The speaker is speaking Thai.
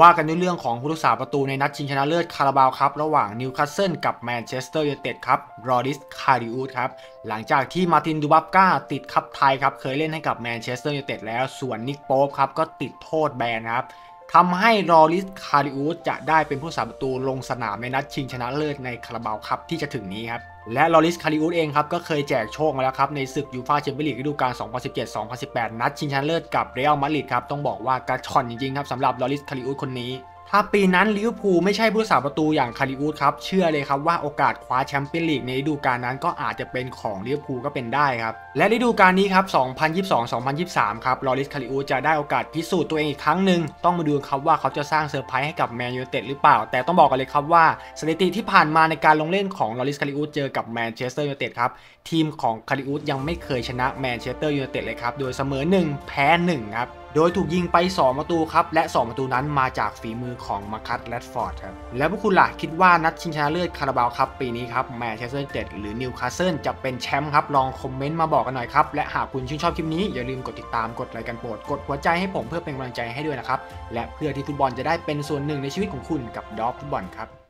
ว่ากันด้วยเรื่องของผู้รักษาประตูในนัดชิงชนะเลิศคาราบาวครับ ระหว่างนิวคาสเซิลกับแมนเชสเตอร์ยูไนเต็ดครับลอริสคาริอุสครับ หลังจากที่มาร์ตินดูบราฟก้าติด cup-tied ครับ เคยเล่นให้กับแมนเชสเตอร์ยูไนเต็ดแล้วส่วนนิคโป๊ปครับ ก็ติดโทษแบนครับ ทำให้ลอริสคาริอุสจะได้เป็นผู้รักษาประตูลงสนามในนัดชิงชนะเลิศในคาราบาวคัพที่จะถึงนี้ครับ และลอริสคาริอุสเองครับก็เคยแจกโชคมาแล้วครับ ในศึกยูฟาแชมเปี้ยนลีกฤดูกาล 2017-2018 นัดชิงชนะเลิศกับเรอัลมาดริดครับ ต้องบอกว่ากระชอนจริงๆครับสำหรับลอริสคาริอุสคนนี้ ถ้าปีนั้นลิเวอร์พูลไม่ใช่ผู้รักษาประตูอย่างคาริอุสครับ เชื่อเลยครับว่าโอกาสคว้าแชมเปี้ยนลีกในฤดูกาลนั้นก็อาจจะเป็นของลิเวอร์พูลก็เป็นได้ครับ และฤดูกาลนี้ครับ 2022-2023 ครับลอริสคาริอุสจะได้โอกาสพิสูจน์ตัวเองอีกครั้งหนึ่ง ต้องมาดูครับว่าเขาจะสร้างเซอร์ไพรส์ให้กับแมนยูเต็ดหรือเปล่า แต่ต้องบอกกันเลยครับว่าสถิติที่ผ่านมาในการลงเล่นของลอริสคาริอุสเจอกับแมนเชสเตอร์ยูไนเต็ดครับทีมของคาริอุสยังไม่เคยชนะแมนเชสเตอร์ยูไนเต็ดเลยครับโดยเสมอ 1 แพ้1ครับ โดยถูกยิงไป 2 ประตูครับ และ 2 ประตูนั้นมาจากฝีมือของมาคัตแรดฟอร์ดครับ แล้วพวกคุณล่ะคิดว่านัดชิงชนะเลิศคาราบาวครับปีนี้ครับแมนเชสเตอร์ยูไนเต็ดหรือนิวคาสเซิลจะเป็นแชมป์ครับ ลองคอมเมนต์มาบอกกันหน่อยครับ และหากคุณชื่นชอบคลิปนี้ อย่าลืมกดติดตามกดไลค์กันโปรด กดหัวใจให้ผมเพื่อเป็นกำลังใจให้ด้วยนะครับและเพื่อที่ฟุตบอลจะได้เป็นส่วนหนึ่งในชีวิตของคุณกับดอฟฟุตบอลครับ